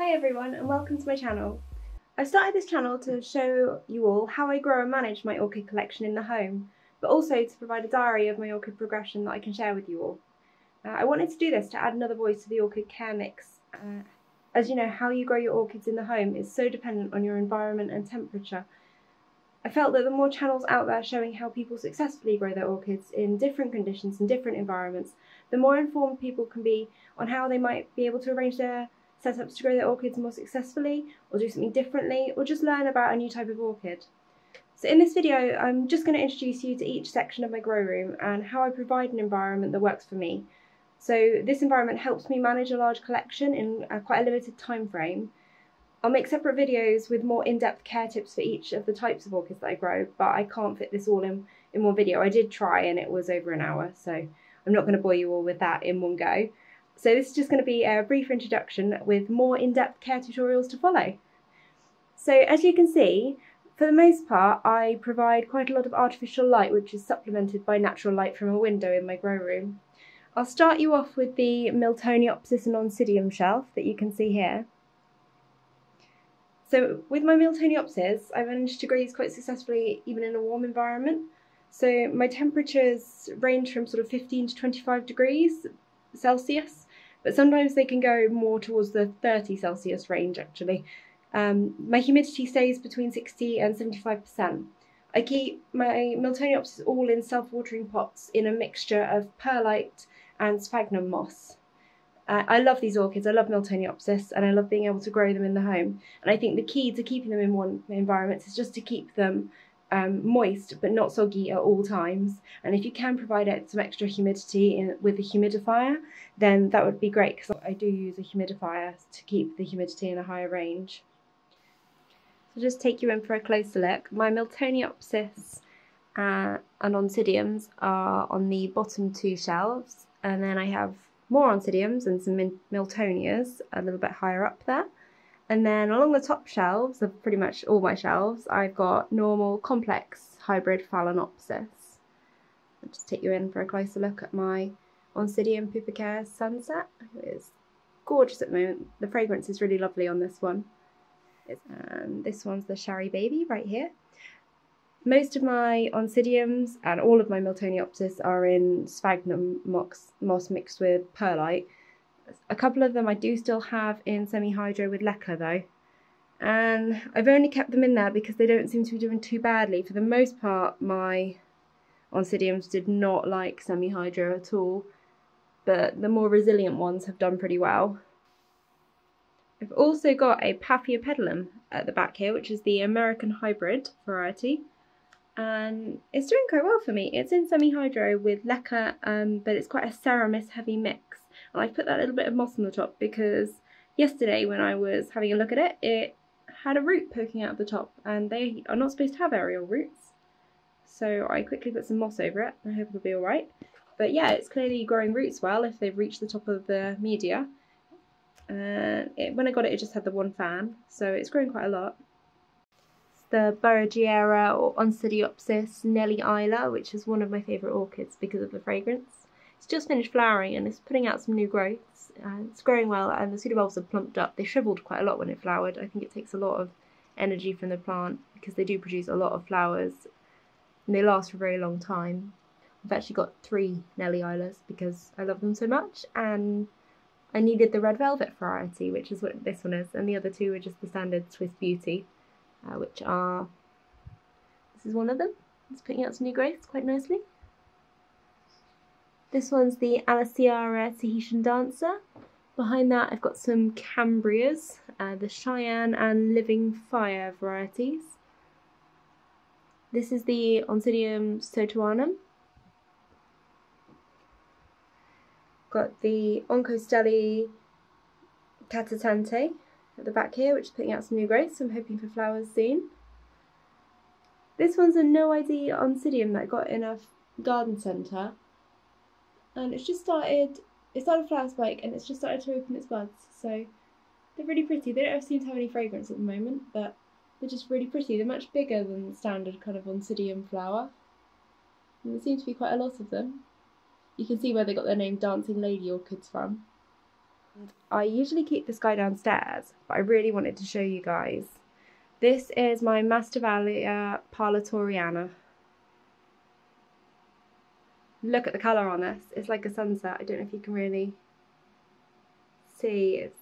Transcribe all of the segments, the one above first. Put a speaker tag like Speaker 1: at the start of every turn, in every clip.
Speaker 1: Hi everyone and welcome to my channel. I started this channel to show you all how I grow and manage my orchid collection in the home, but also to provide a diary of my orchid progression that I can share with you all. Uh, I wanted to do this to add another voice to the orchid care mix. Uh, as you know, how you grow your orchids in the home is so dependent on your environment and temperature. I felt that the more channels out there showing how people successfully grow their orchids in different conditions and different environments, the more informed people can be on how they might be able to arrange their setups to grow their orchids more successfully, or do something differently, or just learn about a new type of orchid. So in this video, I'm just going to introduce you to each section of my grow room and how I provide an environment that works for me. So this environment helps me manage a large collection in a quite a limited time frame. I'll make separate videos with more in-depth care tips for each of the types of orchids that I grow, but I can't fit this all in, in one video. I did try and it was over an hour, so I'm not going to bore you all with that in one go. So this is just going to be a brief introduction with more in-depth care tutorials to follow. So as you can see, for the most part, I provide quite a lot of artificial light, which is supplemented by natural light from a window in my grow room. I'll start you off with the Miltoniopsis and Oncidium shelf that you can see here. So with my Miltoniopsis, I managed to grow these quite successfully even in a warm environment. So my temperatures range from sort of 15 to 25 degrees Celsius, but sometimes they can go more towards the 30 Celsius range actually. Um, my humidity stays between 60 and 75%. I keep my Miltoniopsis all in self-watering pots in a mixture of perlite and sphagnum moss. Uh, I love these orchids, I love Miltoniopsis and I love being able to grow them in the home. And I think the key to keeping them in one environment is just to keep them um, moist but not soggy at all times. And if you can provide it some extra humidity in, with the humidifier, then that would be great because I do use a humidifier to keep the humidity in a higher range. So just take you in for a closer look. My Miltoniopsis uh, and Oncidiums are on the bottom two shelves, and then I have more Oncidiums and some Miltonias a little bit higher up there. And then along the top shelves of pretty much all my shelves, I've got normal complex hybrid Phalaenopsis. I'll just take you in for a closer look at my Oncidium Pupukea sunset. It's gorgeous at the moment. The fragrance is really lovely on this one. And um, this one's the Sharry Baby right here. Most of my Oncidiums and all of my Miltoniopsis are in sphagnum moss mixed with perlite. A couple of them I do still have in semi-hydro with Leca though. And I've only kept them in there because they don't seem to be doing too badly. For the most part, my Oncidiums did not like semi-hydro at all. But the more resilient ones have done pretty well. I've also got a Paphiopedilum at the back here, which is the American Hybrid variety. And it's doing quite well for me. It's in semi-hydro with Leca, um, but it's quite a Seramis heavy mix. And I've put that little bit of moss on the top because yesterday when I was having a look at it, it had a root poking out of the top and they are not supposed to have aerial roots. So I quickly put some moss over it. I hope it'll be alright. But yeah, it's clearly growing roots well if they've reached the top of the media. And it, when I got it, it just had the one fan, so it's growing quite a lot. The Burrageara or Oncidiopsis Nelly Isler, which is one of my favourite orchids because of the fragrance. It's just finished flowering and it's putting out some new growths. Uh, it's growing well and the pseudobulbs have plumped up. They shriveled quite a lot when it flowered. I think it takes a lot of energy from the plant because they do produce a lot of flowers and they last for a very long time. I've actually got three Nelly Islers because I love them so much and I needed the red velvet variety which is what this one is and the other two are just the standard Swiss Beauty uh, which are, this is one of them. It's putting out some new growths quite nicely. This one's the Aliceara Tahitian Dancer. Behind that I've got some Cambrias, uh, the Cheyenne and Living Fire varieties. This is the Oncidium sotoanum. Got the Oncostele catatante at the back here, which is putting out some new growth, so I'm hoping for flowers soon. This one's a no ID Oncidium that I got in a garden centre. And it's just started it started flower spike and it's just started to open its buds. So they're really pretty. They don't seem to have any fragrance at the moment but they're just really pretty. They're much bigger than the standard kind of oncidium flower. And there seem to be quite a lot of them. You can see where they got their name dancing lady orchids from I usually keep this guy downstairs, but I really wanted to show you guys. This is my Masdevallia parlatoriana. Look at the colour on this. It's like a sunset. I don't know if you can really see. It's,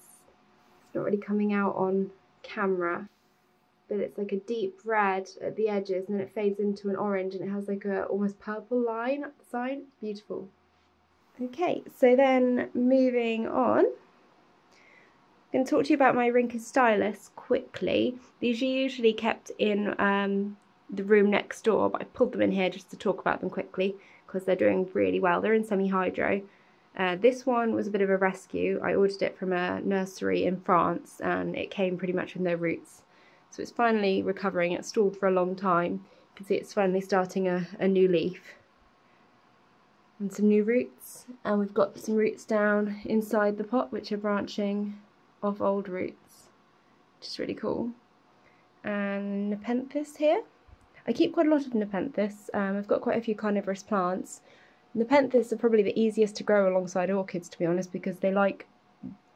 Speaker 1: it's not really coming out on camera. But it's like a deep red at the edges and then it fades into an orange and it has like a almost purple line up the side. Beautiful. Okay, so then moving on. Going to talk to you about my Rhynchostylis quickly. These are usually kept in um, the room next door, but I pulled them in here just to talk about them quickly because they're doing really well. They're in semi-hydro. Uh, this one was a bit of a rescue. I ordered it from a nursery in France and it came pretty much with no roots. So it's finally recovering. It's stalled for a long time. You can see it's finally starting a, a new leaf and some new roots and we've got some roots down inside the pot which are branching off old roots which is really cool. And Nepenthes here. I keep quite a lot of Nepenthes um, I've got quite a few carnivorous plants. Nepenthes are probably the easiest to grow alongside orchids to be honest because they like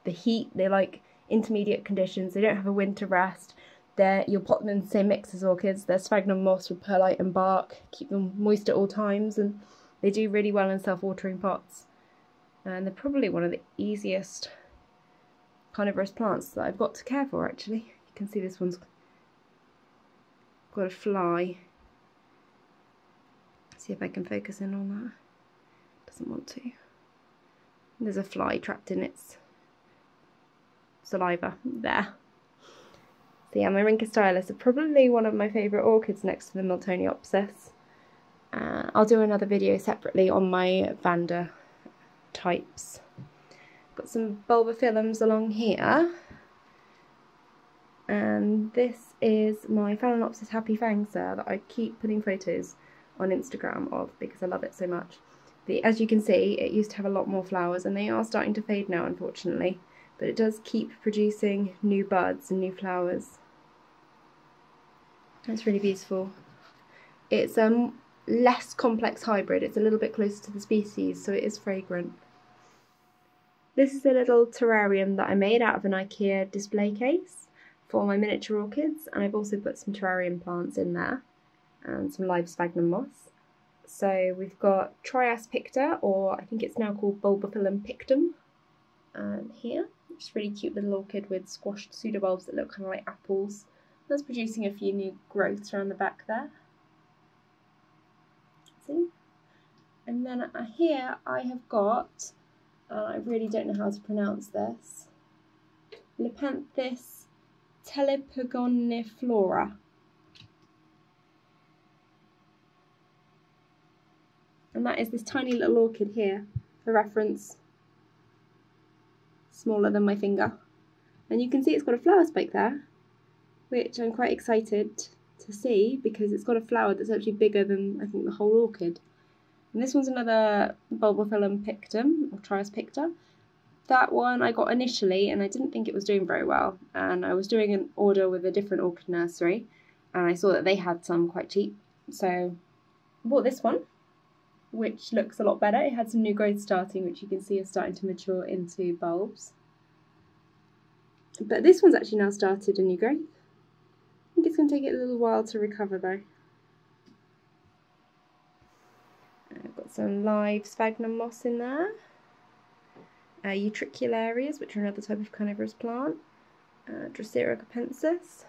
Speaker 1: the heat they like intermediate conditions they don't have a winter rest. They're, you'll pot them in the same mix as orchids. They're sphagnum moss with perlite and bark keep them moist at all times and they do really well in self-watering pots. And they're probably one of the easiest carnivorous plants that I've got to care for actually. You can see this one's got a fly. See if I can focus in on that. Doesn't want to. There's a fly trapped in its saliva there. So yeah, my Rhynchostylis are probably one of my favourite orchids next to the Miltoniopsis. Uh, I'll do another video separately on my Vanda types. Got some bulbophyllums along here. And this is my Phalaenopsis Happy Fangsa that I keep putting photos on Instagram of because I love it so much. The, as you can see, it used to have a lot more flowers and they are starting to fade now, unfortunately. But it does keep producing new buds and new flowers. That's really beautiful. It's um less complex hybrid. It's a little bit closer to the species, so it is fragrant. This is a little terrarium that I made out of an IKEA display case for my miniature orchids, and I've also put some terrarium plants in there and some live sphagnum moss. So we've got Trias picta, or I think it's now called Bulbophyllum pictum, um, here. It's really cute little orchid with squashed pseudobulbs that look kind of like apples. That's producing a few new growths around the back there see. And then here I have got, uh, I really don't know how to pronounce this, Lepanthes telepogoniflora. And that is this tiny little orchid here, for reference, smaller than my finger. And you can see it's got a flower spike there, which I'm quite excited to see because it's got a flower that's actually bigger than I think the whole orchid. And this one's another Bulbophyllum pictum, or Trias picta. That one I got initially and I didn't think it was doing very well. And I was doing an order with a different orchid nursery and I saw that they had some quite cheap. So I bought this one, which looks a lot better. It had some new growth starting, which you can see is starting to mature into bulbs. But this one's actually now started a new growth I think it's going to take it a little while to recover though. I've some live sphagnum moss in there. Uh, Utricularias, which are another type of carnivorous plant. Uh, Drosera capensis.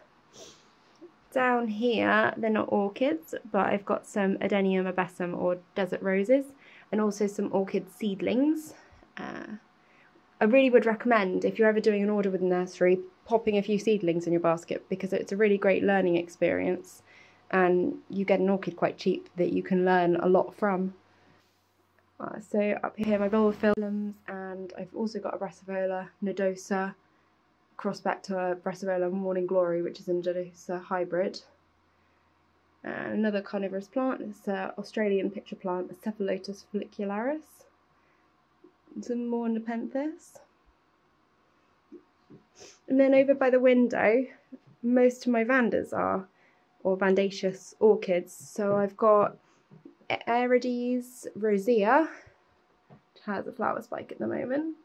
Speaker 1: Down here, they're not orchids, but I've got some Adenium obesum or desert roses, and also some orchid seedlings. Uh, I really would recommend, if you're ever doing an order with a nursery, popping a few seedlings in your basket because it's a really great learning experience and you get an orchid quite cheap that you can learn a lot from. Uh, so up here my bulbophyllums and I've also got a Brassavola nodosa cross back to a Brassavola morning glory which is a nodosa hybrid. And another carnivorous plant it's an Australian pitcher plant, Cephalotus follicularis. Some more Nepenthes. And then over by the window, most of my vandas are, or vandaceous orchids. So I've got Aerides rosea, which has a flower spike at the moment.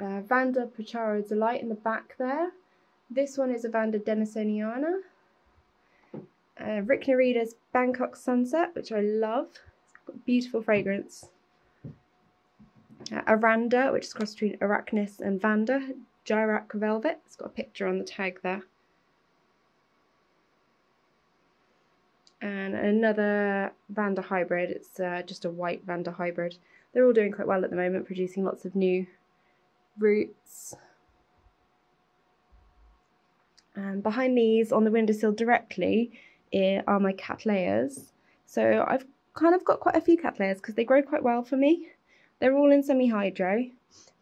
Speaker 1: uh, Vanda Pachara Delight in the back there. This one is a Vanda Denisoniana. Uh, Rick Narida's Bangkok Sunset, which I love. Beautiful fragrance. Uh, Aranda, which is cross between Arachnis and Vanda. Gyrac Velvet. It's got a picture on the tag there. And another Vanda hybrid. It's uh, just a white Vanda hybrid. They're all doing quite well at the moment, producing lots of new roots. And behind these, on the windowsill directly, are my Cattleyas. So I've kind of got quite a few Cattleyas because they grow quite well for me. They're all in semi-hydro.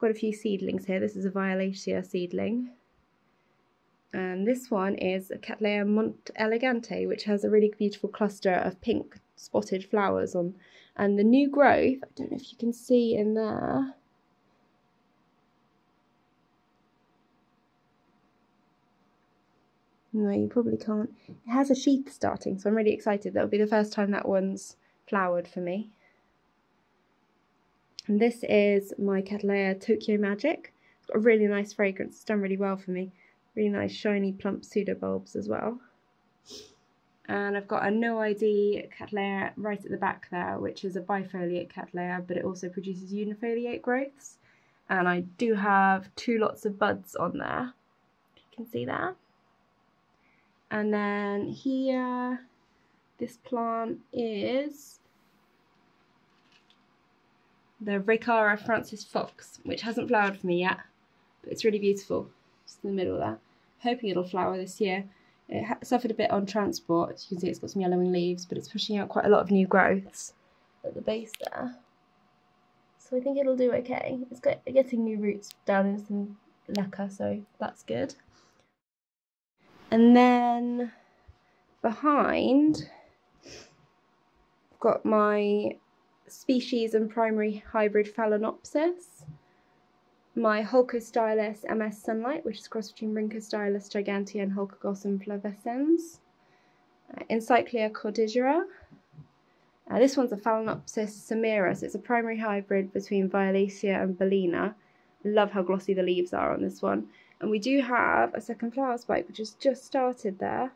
Speaker 1: Got a few seedlings here. This is a Violacea seedling. And this one is a Cattleya Mont Elegante, which has a really beautiful cluster of pink spotted flowers on. And the new growth, I don't know if you can see in there, No, you probably can't. It has a sheath starting, so I'm really excited. That'll be the first time that one's flowered for me. And this is my Cattleya Tokyo Magic. It's got a really nice fragrance. It's done really well for me. Really nice shiny plump pseudobulbs as well. And I've got a no ID Cattleya right at the back there, which is a bifoliate Cattleya, but it also produces unifoliate growths. And I do have two lots of buds on there. You can see that. And then here, this plant is the Ricara Francis Fox, which hasn't flowered for me yet, but it's really beautiful, just in the middle there. Hoping it'll flower this year. It suffered a bit on transport, you can see it's got some yellowing leaves, but it's pushing out quite a lot of new growths at the base there. So I think it'll do okay. It's getting new roots down in some leca, so that's good. And then behind, I've got my species and primary hybrid Phalaenopsis, my Holcostylus MS Sunlight, which is cross between Rhynchostylis gigantea and Holcoglossum flavescens, uh, Encyclia cordigera. Uh, this one's a Phalaenopsis Samera, so it's a primary hybrid between Violacea and Bellina. Love how glossy the leaves are on this one. And we do have a second flower spike, which has just started there.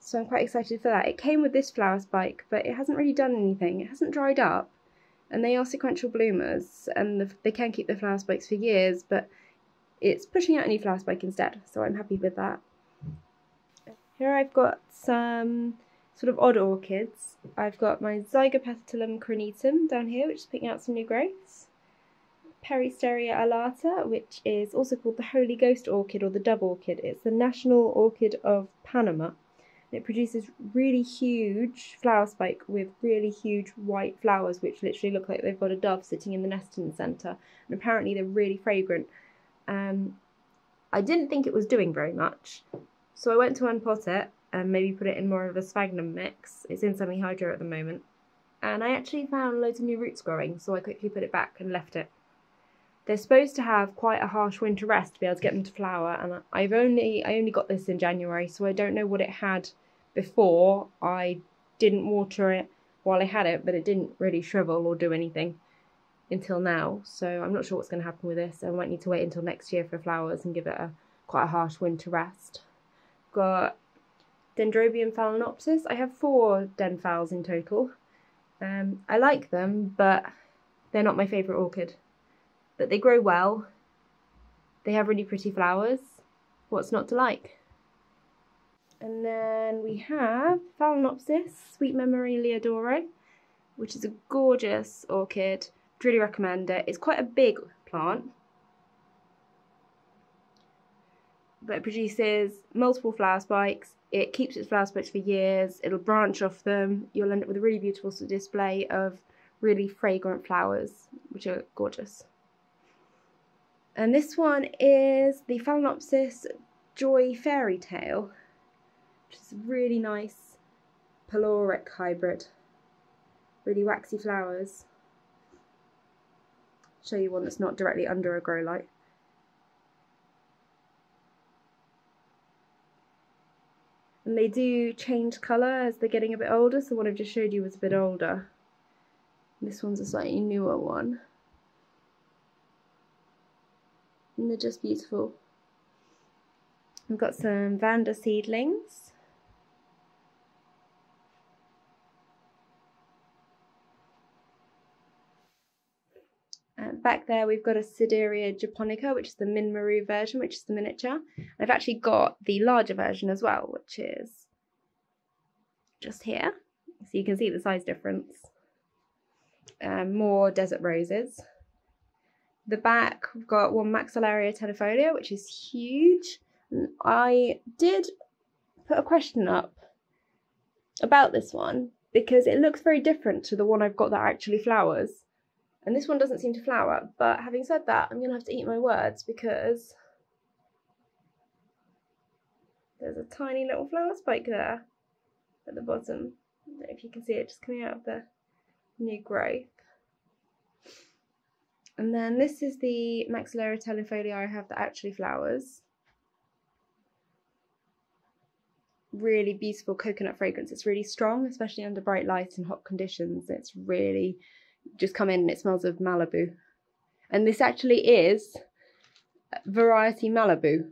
Speaker 1: So I'm quite excited for that. It came with this flower spike, but it hasn't really done anything. It hasn't dried up. And they are sequential bloomers, and the, they can keep their flower spikes for years, but it's pushing out a new flower spike instead. So I'm happy with that. Here I've got some sort of odd orchids. I've got my Zygopetalum cornutum down here, which is picking out some new growths. Peristeria alata, which is also called the Holy Ghost orchid or the dove orchid. It's the national orchid of Panama. It produces really huge flower spike with really huge white flowers, which literally look like they've got a dove sitting in the nest in the centre. And apparently they're really fragrant. Um, I didn't think it was doing very much, so I went to unpot it and maybe put it in more of a sphagnum mix. It's in semi-hydro at the moment. And I actually found loads of new roots growing, so I quickly put it back and left it. They're supposed to have quite a harsh winter rest to be able to get them to flower, and I've only I only got this in January, so I don't know what it had before. I didn't water it while I had it, but it didn't really shrivel or do anything until now. So I'm not sure what's going to happen with this. I might need to wait until next year for flowers and give it a quite a harsh winter rest. Got Dendrobium phalaenopsis. I have four denphals in total. Um, I like them, but they're not my favourite orchid but they grow well. They have really pretty flowers. What's not to like? And then we have Phalaenopsis, Sweet Memory Liodoro, which is a gorgeous orchid. Really recommend it. It's quite a big plant, but it produces multiple flower spikes. It keeps its flower spikes for years. It'll branch off them. You'll end up with a really beautiful display of really fragrant flowers, which are gorgeous. And this one is the Phalaenopsis Joy Fairy Tale, which is a really nice Peloric hybrid. Really waxy flowers. Show you one that's not directly under a grow light. And they do change colour as they're getting a bit older, so the one I've just showed you was a bit older. This one's a slightly newer one. And they're just beautiful. We've got some Vanda seedlings. Uh, back there we've got a Sedirea japonica, which is the Minmaru version, which is the miniature. I've actually got the larger version as well, which is just here. So you can see the size difference. Um, more desert roses. The back, we've got one Maxillaria tenuifolia, which is huge. And I did put a question up about this one because it looks very different to the one I've got that actually flowers. And this one doesn't seem to flower. But having said that, I'm going to have to eat my words because there's a tiny little flower spike there at the bottom. if you can see it just coming out of the new growth. And then this is the Maxillaria tenuifolia I have that actually flowers. Really beautiful coconut fragrance. It's really strong, especially under bright light and hot conditions. It's really just come in and it smells of Malibu. And this actually is variety Malibu.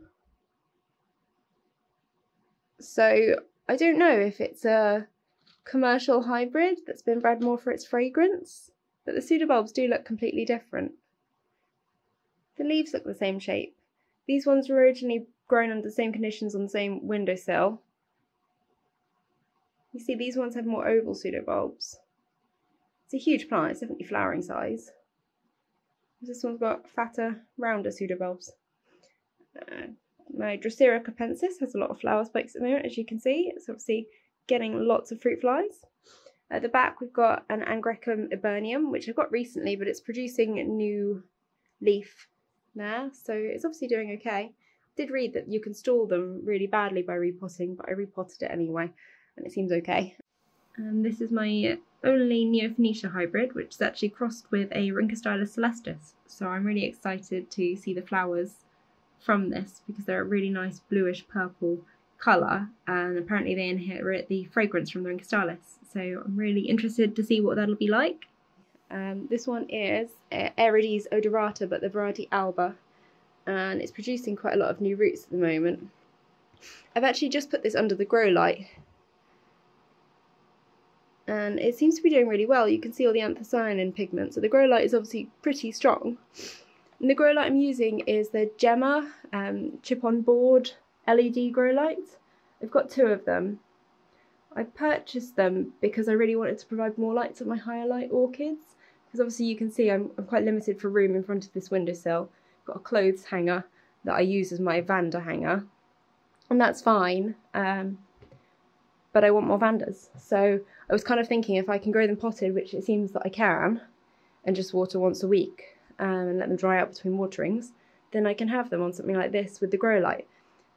Speaker 1: So I don't know if it's a commercial hybrid that's been bred more for its fragrance, but the pseudobulbs do look completely different. The leaves look the same shape. These ones were originally grown under the same conditions on the same windowsill. You see these ones have more oval pseudobulbs. It's a huge plant, it's definitely flowering size. This one's got fatter, rounder pseudobulbs. Uh, my Drosera capensis has a lot of flower spikes at the moment, as you can see. It's obviously getting lots of fruit flies. At the back, we've got an Angraecum eburneum, which I got recently, but it's producing new leaf there, so it's obviously doing okay. I did read that you can stall them really badly by repotting, but I repotted it anyway, and it seems okay. And this is my only Neofinetia hybrid, which is actually crossed with a Rhynchostylis coelestis. So I'm really excited to see the flowers from this because they're a really nice bluish purple colour and apparently they inherit the fragrance from the Rhynchostylis. So I'm really interested to see what that'll be like. Um, this one is Aerides odorata, but the variety Alba, and it's producing quite a lot of new roots at the moment. I've actually just put this under the grow light, and it seems to be doing really well. You can see all the anthocyanin pigment, so the grow light is obviously pretty strong. And the grow light I'm using is the Gemma um, chip on board LED grow lights. I've got two of them. I purchased them because I really wanted to provide more light to my higher light orchids because obviously you can see I'm, I'm quite limited for room in front of this windowsill. I've got a clothes hanger that I use as my Vanda hanger, and that's fine. Um, but I want more Vandas, so I was kind of thinking if I can grow them potted, which it seems that I can, and just water once a week um, and let them dry out between waterings, then I can have them on something like this with the grow light.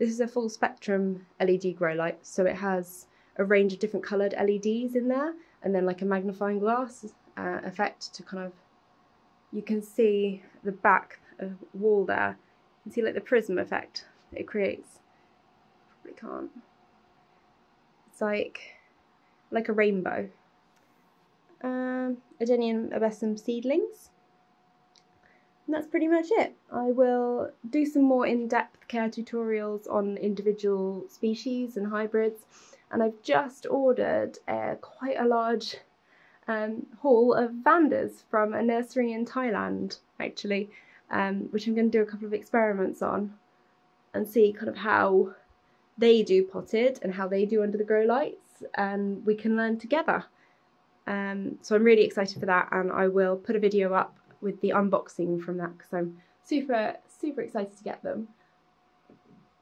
Speaker 1: This is a full spectrum LED grow light, so it has a range of different coloured LEDs in there, and then like a magnifying glass uh, effect to kind of, you can see the back of wall there. You can see like the prism effect it creates. Probably can't. It's like, like a rainbow. Um, Adenium obesum seedlings. That's pretty much it. I will do some more in-depth care tutorials on individual species and hybrids and I've just ordered uh, quite a large um, haul of Vandas from a nursery in Thailand, actually, um, which I'm going to do a couple of experiments on and see kind of how they do potted and how they do under the grow lights, and we can learn together. Um, so I'm really excited for that, and I will put a video up with the unboxing from that because I'm super, super excited to get them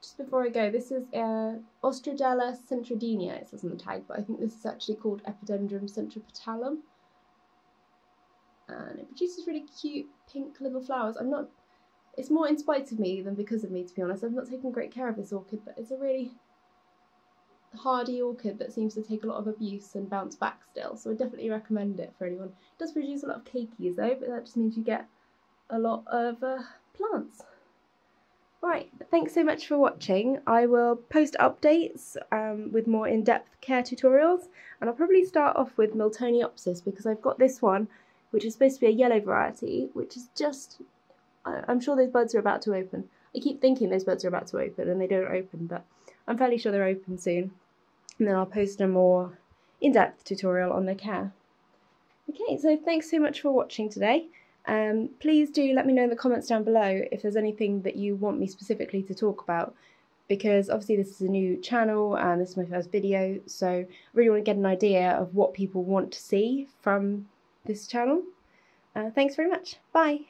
Speaker 1: just before I go, this is uh, Ostrogella centrodenia, it says on the tag, but I think this is actually called Epidendrum centropetalum. And it produces really cute pink little flowers. I'm not, it's more in spite of me than because of me, to be honest. I've not taken great care of this orchid, but it's a really hardy orchid that seems to take a lot of abuse and bounce back still. So I definitely recommend it for anyone. It does produce a lot of keikis though, but that just means you get a lot of uh, plants. Right, thanks so much for watching. I will post updates um, with more in-depth care tutorials and I'll probably start off with Miltoniopsis because I've got this one which is supposed to be a yellow variety which is just I'm sure those buds are about to open. I keep thinking those buds are about to open and they don't open, but I'm fairly sure they're open soon. And then I'll post a more in-depth tutorial on their care. Okay, so thanks so much for watching today. Um, please do let me know in the comments down below if there's anything that you want me specifically to talk about because obviously this is a new channel and this is my first video so I really want to get an idea of what people want to see from this channel. Uh, thanks very much. Bye.